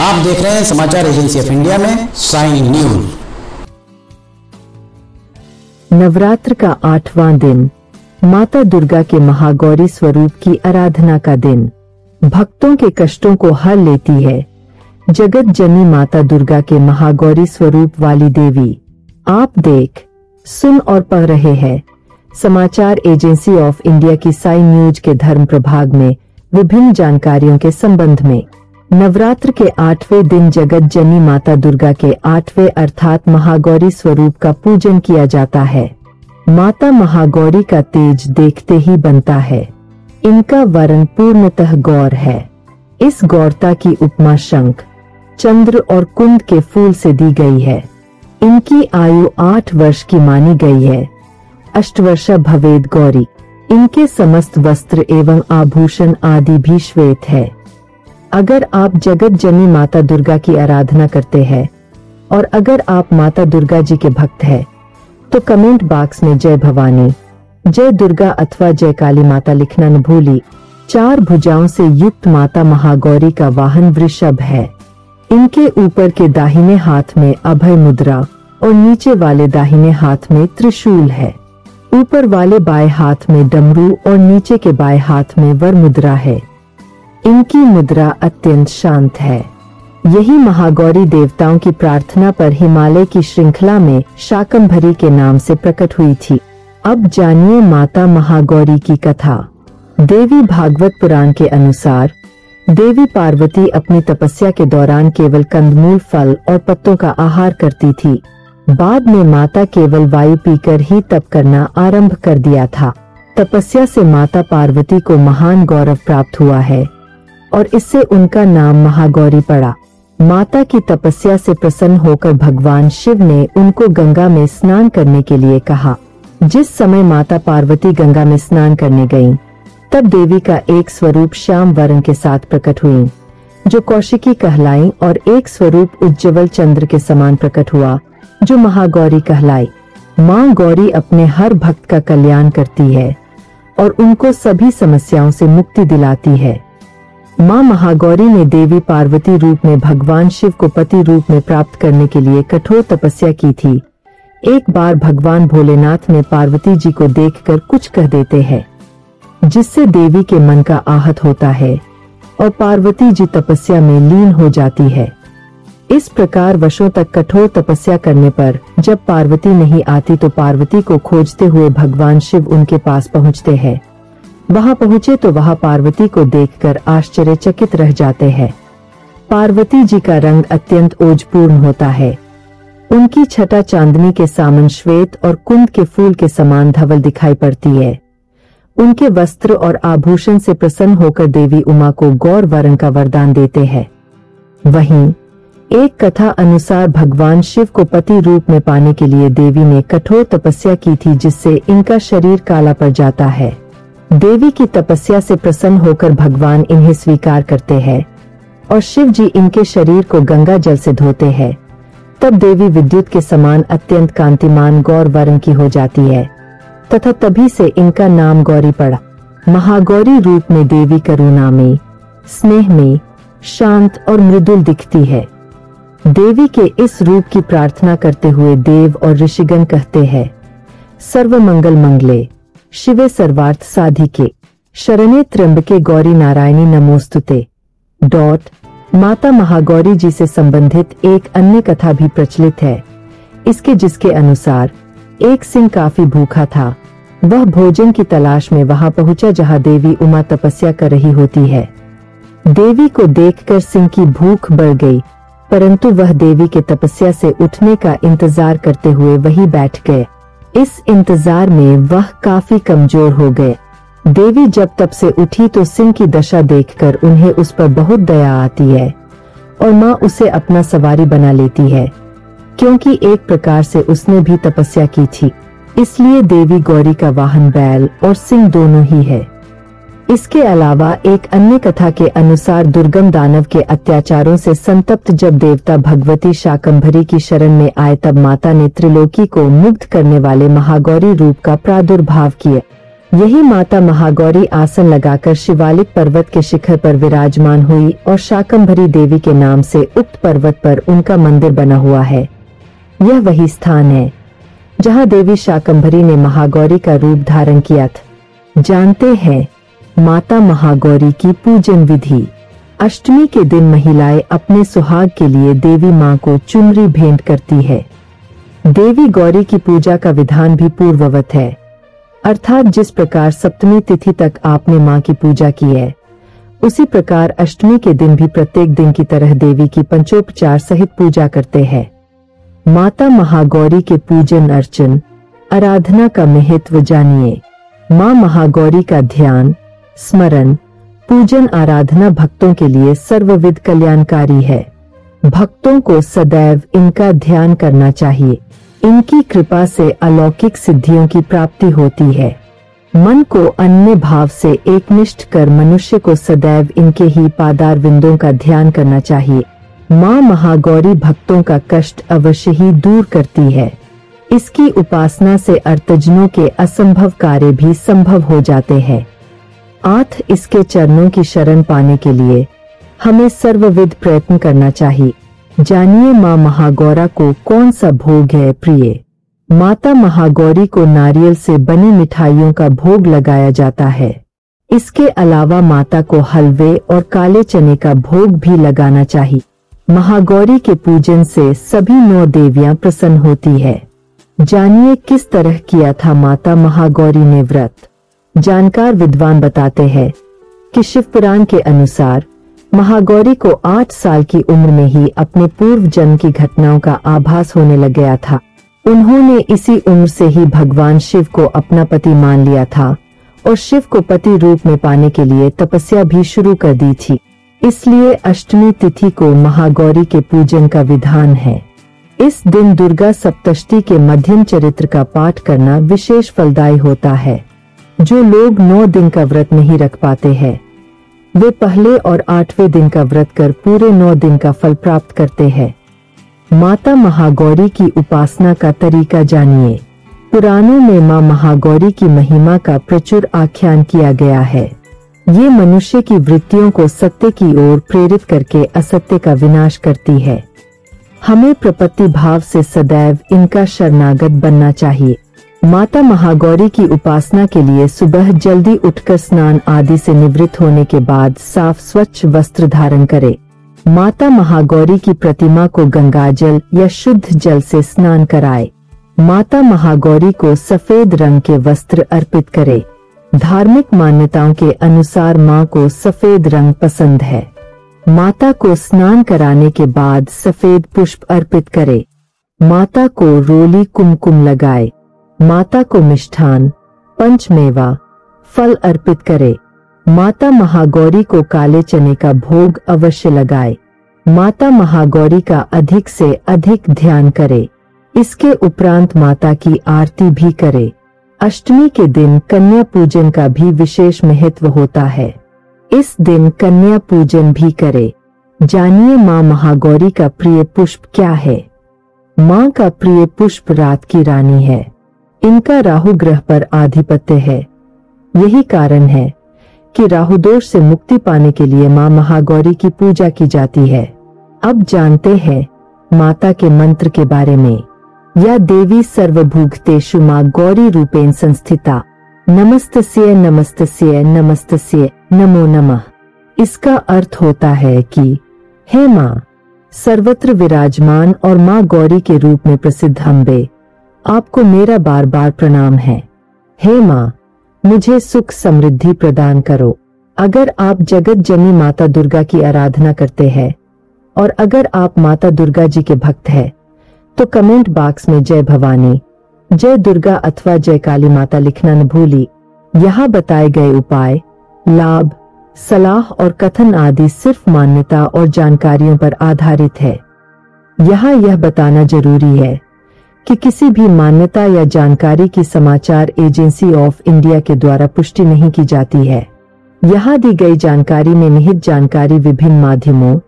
आप देख रहे हैं समाचार एजेंसी ऑफ़ इंडिया में साइन न्यूज़। नवरात्र का आठवां दिन, माता दुर्गा के महागौरी स्वरूप की आराधना का दिन। भक्तों के कष्टों को हर लेती है। जगत जनी माता दुर्गा के महागौरी स्वरूप वाली देवी। आप देख, सुन और पढ़ रहे हैं। समाचार एजेंसी ऑफ़ इंडिया की साई न्यूज़ के धर्म प्रभाग में विभिन्न जानकारियों के संबंध में। नवरात्र के आठवें दिन जगत जनी माता दुर्गा के आठवें अर्थात महागौरी स्वरूप का पूजन किया जाता है। माता महागौरी का तेज देखते ही बनता है। इनका वर्ण पूर्णतः गौर है। इस गौरता की उपमा शंख, चंद्र और कुंद के फूल से दी गई है। इनकी आयु आठ वर्ष की मानी गई है। अष्टवर्षा भवेद गौरी, इनके समस्त वस्त्र एवं आभूषण आदि भी श्वेत है। अगर आप जगत जनी माता दुर्गा की आराधना करते हैं, और अगर आप माता दुर्गा जी के भक्त हैं तो कमेंट बॉक्स में जय भवानी, जय दुर्गा अथवा जय काली माता लिखना न भूली। चार भुजाओं से युक्त माता महागौरी का वाहन वृषभ है। इनके ऊपर के दाहिने हाथ में अभय मुद्रा, और नीचे वाले दाहिने हाथ में त्रिशूल है। ऊपर वाले बाएँ हाथ में डमरू, और नीचे के बाएँ हाथ में वर मुद्रा है। इनकी मुद्रा अत्यंत शांत है। यही महागौरी देवताओं की प्रार्थना पर हिमालय की श्रृंखला में शाकंभरी के नाम से प्रकट हुई थी। अब जानिए माता महागौरी की कथा। देवी भागवत पुराण के अनुसार, देवी पार्वती अपनी तपस्या के दौरान केवल कंदमूल फल और पत्तों का आहार करती थी। बाद में माता केवल वायु पीकर ही तप करना आरंभ कर दिया था। तपस्या से माता पार्वती को महान गौरव प्राप्त हुआ है। और इससे उनका नाम महागौरी पड़ा। माता की तपस्या से प्रसन्न होकर भगवान शिव ने उनको गंगा में स्नान करने के लिए कहा। जिस समय माता पार्वती गंगा में स्नान करने गईं, तब देवी का एक स्वरूप श्याम वर्ण के साथ प्रकट हुई जो कौशिकी कहलाई और एक स्वरूप उज्जवल चंद्र के समान प्रकट हुआ जो महागौरी कहलाई। माँ गौरी अपने हर भक्त का कल्याण करती है और उनको सभी समस्याओं से मुक्ति दिलाती है। माँ महागौरी ने देवी पार्वती रूप में भगवान शिव को पति रूप में प्राप्त करने के लिए कठोर तपस्या की थी। एक बार भगवान भोलेनाथ ने पार्वती जी को देखकर कुछ कह देते हैं, जिससे देवी के मन का आहत होता है और पार्वती जी तपस्या में लीन हो जाती है। इस प्रकार वर्षों तक कठोर तपस्या करने पर जब पार्वती नहीं आती तो पार्वती को खोजते हुए भगवान शिव उनके पास पहुँचते हैं। वहाँ पहुँचे तो वहाँ पार्वती को देखकर आश्चर्यचकित रह जाते हैं। पार्वती जी का रंग अत्यंत ओजपूर्ण होता है। उनकी छटा चांदनी के सामन श्वेत और कुंद के फूल के समान धवल दिखाई पड़ती है। उनके वस्त्र और आभूषण से प्रसन्न होकर देवी उमा को गौर वरण का वरदान देते हैं। वहीं, एक कथा अनुसार भगवान शिव को पति रूप में पाने के लिए देवी ने कठोर तपस्या की थी जिससे इनका शरीर काला पड़ जाता है। देवी की तपस्या से प्रसन्न होकर भगवान इन्हें स्वीकार करते हैं और शिव जी इनके शरीर को गंगा जल से धोते हैं। तब देवी विद्युत के समान अत्यंत कांतिमान गौर वर्ण की हो जाती है, तथा तभी से इनका नाम गौरी पड़ा। महागौरी रूप में देवी करुणा में, स्नेह में शांत और मृदुल दिखती है। देवी के इस रूप की प्रार्थना करते हुए देव और ऋषिगण कहते हैं सर्व मंगल मंगले। शिवे सर्वार्थ साधिके, शरणे त्र्यंबके गौरी नारायणी नमोस्तुते। डॉट, माता महागौरी जी से संबंधित एक अन्य कथा भी प्रचलित है। इसके जिसके अनुसार, एक सिंह काफ़ी भूखा था। वह भोजन की तलाश में वहाँ पहुँचा जहाँ देवी उमा तपस्या कर रही होती है। देवी को देखकर सिंह की भूख बढ़ गई, परंतु वह देवी के तपस्या से उठने का इंतज़ार करते हुए वही बैठ गए। इस इंतज़ार में वह काफ़ी कमज़ोर हो गए। देवी जब तब से उठी तो सिंह की दशा देखकर उन्हें उस पर बहुत दया आती है और माँ उसे अपना सवारी बना लेती है, क्योंकि एक प्रकार से उसने भी तपस्या की थी। इसलिए देवी गौरी का वाहन बैल और सिंह दोनों ही है। इसके अलावा एक अन्य कथा के अनुसार दुर्गम दानव के अत्याचारों से संतप्त जब देवता भगवती शाकंभरी की शरण में आए तब माता ने त्रिलोकी को मुग्ध करने वाले महागौरी रूप का प्रादुर्भाव किया। यही माता महागौरी आसन लगाकर शिवालिक पर्वत के शिखर पर विराजमान हुई और शाकंभरी देवी के नाम से उक्त पर्वत पर उनका मंदिर बना हुआ है। यह वही स्थान है, जहाँ देवी शाकंभरी ने महागौरी का रूप धारण किया था। जानते हैं माता महागौरी की पूजन विधि। अष्टमी के दिन महिलाएँ अपने सुहाग के लिए देवी माँ को चुनरी भेंट करती है। देवी गौरी की पूजा का विधान भी पूर्ववत है। अर्थात जिस प्रकार सप्तमी तिथि तक आपने माँ की पूजा की है, उसी प्रकार अष्टमी के दिन भी प्रत्येक दिन की तरह देवी की पंचोपचार सहित पूजा करते हैं। माता महागौरी के पूजन अर्चन, आराधना का महत्व जानिए। माँ महागौरी का ध्यान स्मरण, पूजन आराधना भक्तों के लिए सर्वविध कल्याणकारी है। भक्तों को सदैव इनका ध्यान करना चाहिए। इनकी कृपा से अलौकिक सिद्धियों की प्राप्ति होती है। मन को अन्य भाव से एकनिष्ठ कर मनुष्य को सदैव इनके ही पादार विंदों का ध्यान करना चाहिए। माँ महागौरी भक्तों का कष्ट अवश्य ही दूर करती है। इसकी उपासना से अर्तजनों के असंभव कार्य भी संभव हो जाते हैं। आठ इसके चरणों की शरण पाने के लिए हमें सर्वविध प्रयत्न करना चाहिए। जानिए माँ महागौरा को कौन सा भोग है प्रिय। माता महागौरी को नारियल से बनी मिठाइयों का भोग लगाया जाता है। इसके अलावा माता को हलवे और काले चने का भोग भी लगाना चाहिए। महागौरी के पूजन से सभी नौ देवियाँ प्रसन्न होती है। जानिए किस तरह किया था माता महागौरी ने व्रत। जानकार विद्वान बताते हैं कि शिव पुराण के अनुसार महागौरी को आठ साल की उम्र में ही अपने पूर्व जन्म की घटनाओं का आभास होने लग गया था। उन्होंने इसी उम्र से ही भगवान शिव को अपना पति मान लिया था और शिव को पति रूप में पाने के लिए तपस्या भी शुरू कर दी थी। इसलिए अष्टमी तिथि को महागौरी के पूजन का विधान है। इस दिन दुर्गा सप्तष्टि के मध्यम चरित्र का पाठ करना विशेष फलदायी होता है। जो लोग नौ दिन का व्रत नहीं रख पाते हैं, वे पहले और आठवें दिन का व्रत कर पूरे नौ दिन का फल प्राप्त करते हैं। माता महागौरी की उपासना का तरीका जानिए। पुराणों में माँ महागौरी की महिमा का प्रचुर आख्यान किया गया है। ये मनुष्य की वृत्तियों को सत्य की ओर प्रेरित करके असत्य का विनाश करती है। हमें प्रपत्ति भाव से सदैव इनका शरणागत बनना चाहिए। माता महागौरी की उपासना के लिए सुबह जल्दी उठकर स्नान आदि से निवृत्त होने के बाद साफ़ स्वच्छ वस्त्र धारण करे। माता महागौरी की प्रतिमा को गंगाजल या शुद्ध जल से स्नान कराए। माता महागौरी को सफ़ेद रंग के वस्त्र अर्पित करे। धार्मिक मान्यताओं के अनुसार माँ को सफ़ेद रंग पसंद है। माता को स्नान कराने के बाद सफ़ेद पुष्प अर्पित करे। माता को रोली कुमकुम लगाए। माता को मिष्ठान, पंचमेवा, फल अर्पित करे। माता महागौरी को काले चने का भोग अवश्य लगाए। माता महागौरी का अधिक से अधिक ध्यान करे। इसके उपरांत माता की आरती भी करे। अष्टमी के दिन कन्या पूजन का भी विशेष महत्व होता है। इस दिन कन्या पूजन भी करे। जानिए माँ महागौरी का प्रिय पुष्प क्या है। माँ का प्रिय पुष्प रात की रानी है। इनका राहु ग्रह पर आधिपत्य है। यही कारण है कि राहु दोष से मुक्ति पाने के लिए माँ महागौरी की पूजा की जाती है। अब जानते हैं माता के मंत्र के बारे में। या देवी सर्वभूगतेषु माँ गौरी रूपेण संस्थिता। नमस्तस्य नमस्तस्य नमस्तस्य, नमो नमः। इसका अर्थ होता है कि, हे माँ, सर्वत्र विराजमान और माँ गौरी के रूप में प्रसिद्ध अम्बे आपको मेरा बार बार प्रणाम है। हे माँ, मुझे सुख समृद्धि प्रदान करो। अगर आप जगत जनी माता दुर्गा की आराधना करते हैं, और अगर आप माता दुर्गा जी के भक्त हैं तो कमेंट बॉक्स में जय भवानी, जय दुर्गा अथवा जय काली माता लिखना न भूली। यहाँ बताए गए उपाय, लाभ, सलाह और कथन आदि सिर्फ़ मान्यता और जानकारियों पर आधारित है। यहाँ यह बताना ज़रूरी है कि किसी भी मान्यता या जानकारी की समाचार एजेंसी ऑफ़ इंडिया के द्वारा पुष्टि नहीं की जाती है। यहाँ दी गई जानकारी में निहित जानकारी विभिन्न माध्यमों,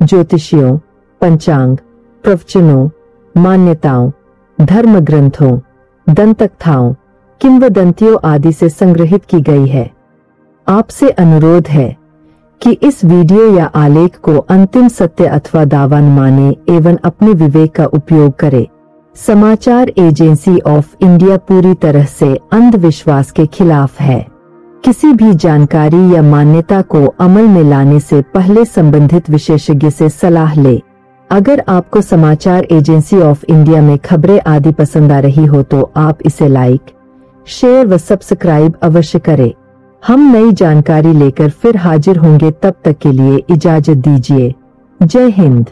ज्योतिषियों, पंचांग, प्रवचनों, मान्यताओं धर्म ग्रंथों दंतकथाओं, किंवदंतियों आदि से संग्रहित की गई है। आपसे अनुरोध है कि इस वीडियो या आलेख को अंतिम सत्य अथवा दावा न माने एवं अपने विवेक का उपयोग करे। समाचार एजेंसी ऑफ़ इंडिया पूरी तरह से अंधविश्वास के खिलाफ है। किसी भी जानकारी या मान्यता को अमल में लाने से पहले संबंधित विशेषज्ञ से सलाह ले। अगर आपको समाचार एजेंसी ऑफ़ इंडिया में खबरें आदि पसंद आ रही हो तो आप इसे लाइक, शेयर व सब्सक्राइब अवश्य करें। हम नई जानकारी लेकर फिर हाजिर होंगे तब तक के लिए इजाज़त दीजिए। जय हिंद।